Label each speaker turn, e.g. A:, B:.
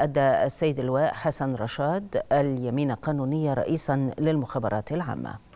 A: أدى السيد اللواء حسن رشاد اليمين القانونية رئيسا للمخابرات العامة.